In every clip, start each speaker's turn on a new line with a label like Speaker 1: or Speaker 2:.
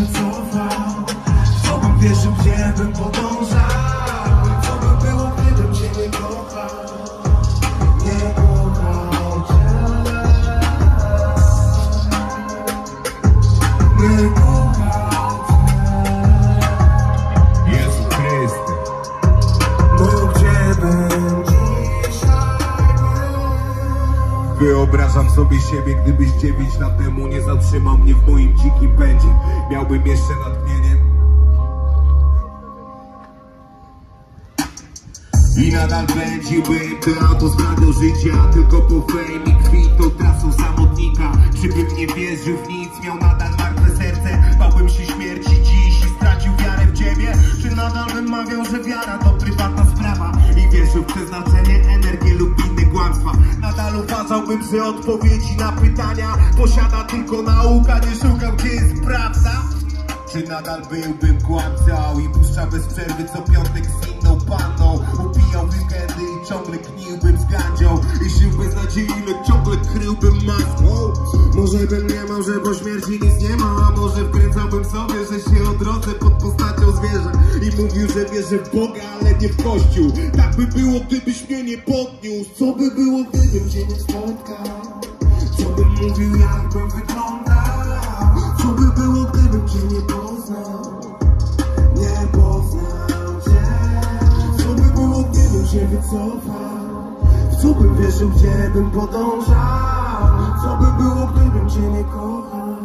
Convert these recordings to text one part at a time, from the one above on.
Speaker 1: wycofał Co bym wierzył, gdzie bym podążał
Speaker 2: Wyobrażam sobie siebie, gdybyś 9 lat temu nie zatrzymał mnie w moim dzikim pędzie. Miałbym jeszcze natchnienie. I nadal pędziłbym tę autostradą życia Tylko po fame i krwi tą trasą samotnika nie wierzył w nic, miał nadal martwe serce Bałbym się śmierci dziś i stracił wiarę w ciebie Czy nadal bym mawiał, że wiara to prywatna sprawa I wierzył w przeznaczenie, energię lub inne kłamstwa Uważałbym, że odpowiedzi na pytania Posiada tylko nauka, nie szukam gdzie jest prawda. Czy nadal byłbym kłamcą i puszczał bez przerwy co piątek Może bym nie miał, że po śmierci nic nie ma A może wkręcałbym sobie, że się odrodzę pod postacią zwierzę. I mówił, że wierzę w Boga, ale nie w Kościół. Tak by było, gdybyś mnie nie podniósł. Co by było, gdybym cię nie spotkał?
Speaker 1: Co bym mówił, jakbym wyglądał? Co by było, gdybym cię nie poznał? Nie poznał cię. Co by było, gdybym się wycofał? W co bym wierzył, gdzie bym podążał Co by było, gdybym cię nie kochał?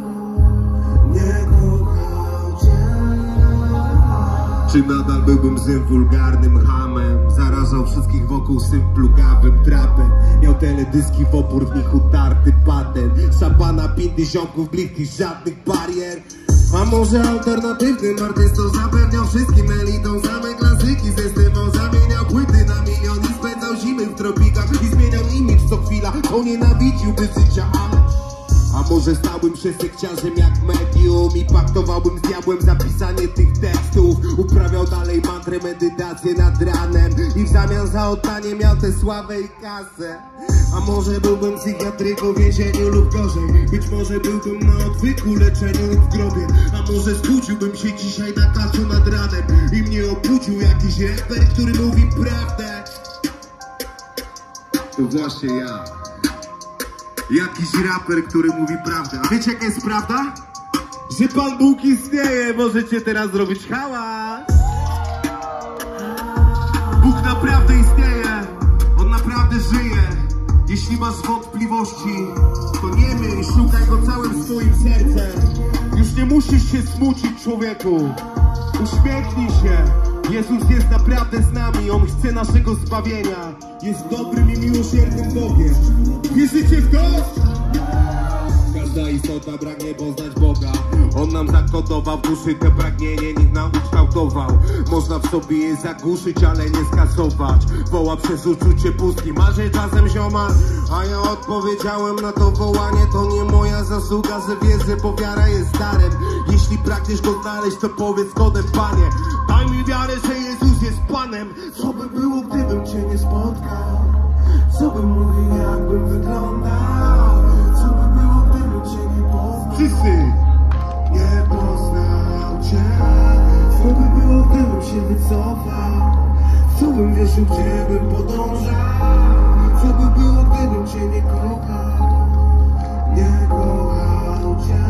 Speaker 1: Nie kochał cię.
Speaker 2: Czy nadal byłbym złym, wulgarnym hamem? Zarażał wszystkich wokół swym plugawym trapem. Miał teledyski w opór, w nich utarty patent. Szapana, pindy, ziomków, bliskich, żadnych barier. A może alternatywnym artystą zapewniał wszystkim elitom same klasyki Ze to nienawidziłby życia, ale a może stałbym się sekciarzem jak medium I paktowałbym z diabłem zapisanie tych tekstów. Uprawiał dalej mantrę, medytację nad ranem I w zamian za oddanie miał tę sławę i kasę. A może byłbym psychiatryką w więzieniu lub gorzej? Być może byłbym na odwyku, leczeniu lub w grobie. A może zbudziłbym się dzisiaj na kaczu nad ranem I mnie obudził jakiś raper, który mówi prawdę? To właśnie ja Jakiś raper, który mówi prawdę. A wiecie jaka jest prawda? Że Pan Bóg istnieje, możecie teraz zrobić hałas. Bóg naprawdę istnieje, On naprawdę żyje. Jeśli masz wątpliwości, to nie myl, szukaj Go całym swoim sercem. Już nie musisz się smucić, człowieku. Uśmiechnij się. Jezus jest naprawdę z nami, On chce naszego zbawienia. Jest dobrym i miłosiernym Bogiem. Wierzycie w to? Każda istota pragnie poznać Boga On nam zakodował w duszy te pragnienie Nikt nam ukształtował Można w sobie je zagłuszyć, ale nie skasować Woła przez uczucie pustki Marzy czasem zioma A ja odpowiedziałem na to wołanie To nie moja zasługa, że wierzę Bo wiara jest darem Jeśli pragniesz go znaleźć, to powiedz kodem Panie Daj mi wiarę, że Jezus jest Panem
Speaker 1: Co by było, gdybym cię nie spotkał? Co bym mówił, jakbym wyglądał? Co by było, gdybym cię nie poznał?
Speaker 2: Wszyscy
Speaker 1: Nie poznał cię Co by było, gdybym się wycofał? Co bym wierzył, gdzie bym podążał? Co by było, gdybym cię nie kochał? Nie kochał cię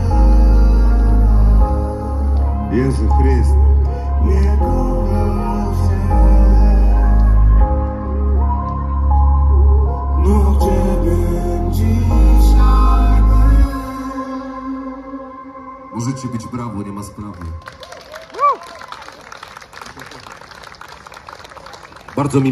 Speaker 2: Jezu Chryst Możecie być brawo, nie ma sprawy. Bardzo mi